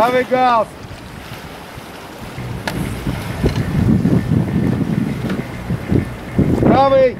Правий газ. Правий.